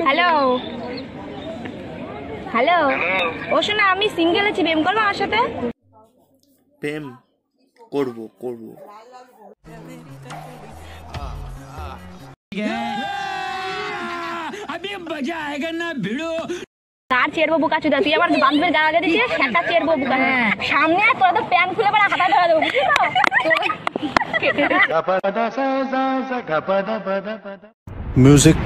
Hello hello ও শোনা আমি single আছি প্রেম করব আমার সাথে? প্রেম করব করব। কার চেরবো বুকা চুদা তুই আমার বান্ধবের গায়ে আগে দিচ্ছিস সেটা চেরবো বুকা। সামনে আয়, তোরা তো প্যান খুলে পরে হাতা ধরা দেবো বুঝলি তো? music